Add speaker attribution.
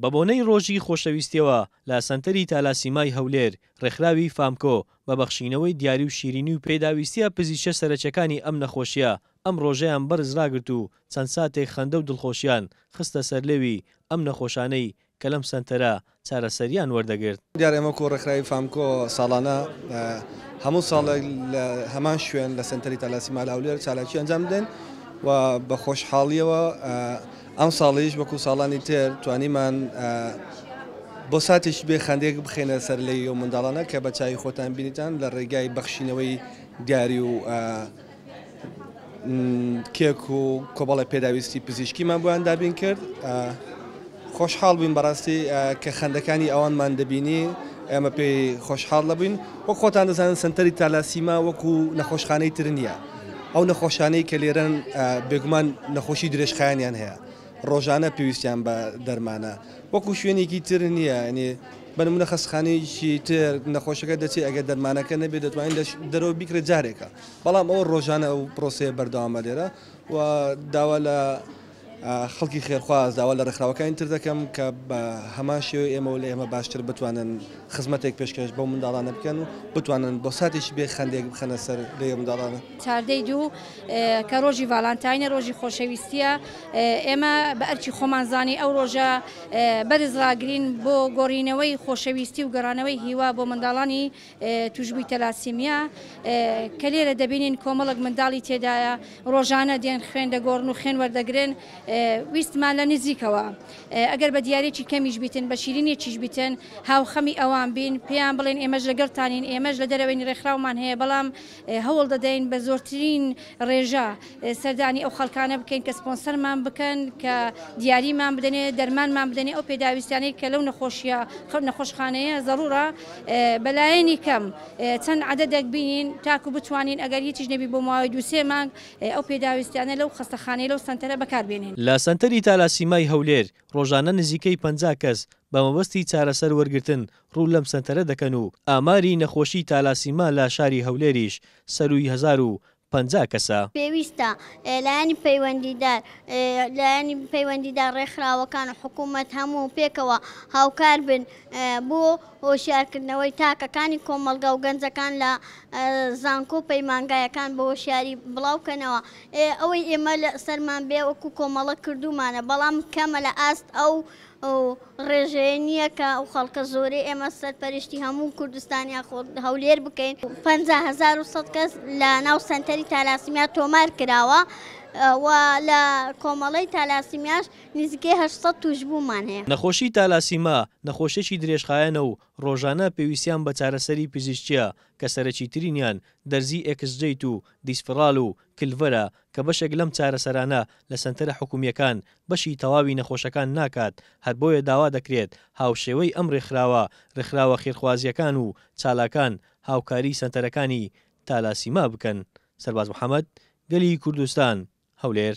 Speaker 1: بەبۆنەی ڕۆژی خۆشەویستیەوە لە سەنتەری تالاسیمای هەولێر ڕێکخراوی فامکۆ بە بەخشینەوەی دیاری و شیرینی و پێداویستیە پزیشە سەرەکیەکانی ئەم نەخۆشیە ئەم ڕۆژەیان بەرز ڕاگرت و چەند ساتێک خەندە و دڵخۆشیان خستە سەر لێوی ئەم نەخۆشانەی کە لەم سەنتەرە چارەسەریان وەردەگرت.
Speaker 2: دیارە ئێمە وەکو ڕێکخراوی فامکۆ ساڵانە هەموو ساڵێک لە هەمان شوێن لە سەنتەری تالاسیی مالاولێر چالاکی ئەنجام دەدەین و بە خۆشحاڵییەوە ئەمساڵیش وەکو ساڵانی تر توانیمان بۆ ساتێکی بێ خەندێک بخەینە سەر لێی ئەو منداڵانە کە بە چاوی خۆتان بینیتان لە ڕێگای بەخشینەوەی دیاری و کێک و کۆمەڵێ پێداویستی پزیشکیمان بۆیان دابین کرد خۆشحاڵ بووین بەڕاستی کە خەندەکانی ئەوانمان دەبینی ئێمە پێی خۆشحاڵ دەبووین وە خۆتان دەزانن سنتەری تالاسیما وەکو نەخۆشخانەی تر نییە ئەو نەخۆشانەی کە لێرەن بێگومان نەخۆشی درێژخایانیان هەیە ڕۆژانە پێویستیان بە دەرمانە وەکو شوێنێکی تر نییە ئەنێ بەنمونە خەسخانەیەکی تر نەخۆشەکە دەچێت ئەگەر دەرمانەکە نەبێت دەتوانین دەرەوە بیکرە جارێکە. بەڵام ئەوە ڕۆژانە ئەو پرۆسەیە بەردەوامە لێرە و داوا لە خەڵکی خێرخواز داوا لە ڕێکخراوەکانی تر دەکەم کە بە هەمان شێوە ئێمە و لە ئێمە باشتر بتوانن خزمەتێک پێشکەش بۆ منداڵانە بکەن و بتوانن بۆ ساتێکی بێ خندێک بخەنە سەر لێ منداڵانە
Speaker 3: چاردەی دوو کە ڕۆژی ڤالانتاینە ڕۆژی خۆشەویستیە ئێمە بە ئەرچی خۆمان زانی ئەو ڕۆژە بەرز ڕاگرین بۆ گۆڕینەوەی خۆشەویستی و گەڕانەوەی هیوا بۆ منداڵانی توشبووی تەلاسیمیا کە لێرە دەبینین کۆمەڵک منداڵی تێدایە ڕۆژانە دێن خوێن دەگۆڕن و خوێن وەردەگرن ویستمان لە نزیکەوە ئەگەر بە دیارێکی کەمیش بیتن بە شیرینێکیش بیتن هاوخەمی ئەوان بین پێیان بڵێن ئێمەش لەگەڵتانین ئێمەش لە دەرەوەین ڕێکخراومان هەیە بەڵام هەوڵ دەدەین بە زۆرترین ڕێژە سەردانی ئەو خەڵکانە بکەین کە سپۆنسەرمان بکەن کە دیاریمان بدەنێ دەرمانمان بدەنێ ئەو پێداویستانەی کە لەو نەخۆشیە خەو نەخۆشخانەیە زەڕورە بەلایەنی کەم چەند عددێک بینین تاکو بتوانین ئەگەر هیچیش نەبی بۆ ماوەی دووسێ مانگ ئەو پێداویستیانە لەو خەستەخانەی لەو سەنتەرە بەکاربێنین.
Speaker 1: لە سەنتەری تالاسیمای هەولێر ڕۆژانە نزیکەی پەنجا کەس بە مەبەستی چارەسەر وەرگرتن ڕوو لەم سەنتەرە دەکەن و ئاماری نەخۆشی تالاسیما لە شاری هەولێریش سەرووی هەزار و پەنجا کەسە.
Speaker 4: پێویستە لایەنی پەیوەندیدار، لایەنی پەیوەندیدار ڕێکخراوەکان و حکوومەت هەموو پێکەوە هاوکار بن بۆ هۆشیارکردنەوەی تاکەکانی کۆمەڵگا و گەنجەکان لە زانکۆ و پەیمانگایەکان بە هۆشیاری بڵاو کەنەوە ئەوەی ئێمە لە سەرمان بێ وەکوو کۆمەڵە کردوومانە بەڵام کەمە لە ئاست ئەو ئەو ڕێژەیە نییە کە ئەو خەڵکە زۆرەی ئێمە سەرپەرشتی هەموو کوردستان یا خۆ هەولێر بکەین و پەنجا هەزار و سەد کەس لە ناو سەنتەری تالاسیمیا تۆمار کراوە و لە کۆمەڵەی تالاسیمیاش نزیکەی هەشت سەد تووشبوومان هەیە.
Speaker 1: نەخۆشیی تالاسیما نەخۆشییەکی درێژخایەنە و ڕۆژانە پێویستیان بە چارەسەری پزیشکییە کە سەرەکیترینیان دەرزیی ئێکسجەیت و دیسفرال و کلڤەرە کە بەشێک لەم چارەسەرانە لە سەنتەرە حکوومییەکان بەشی تەواوی نەخۆشەکان ناکات، هەر بۆیە داوا دەکرێت هاوشێوەی ئەم رێکخراوە، رێکخراوە خێرخوازییەکان و چالاکان هاوکاریی سەنتەرەکانی تالاسیما بکەن. سەرباز محەمەد، گەلی کوردستان، هەولێر.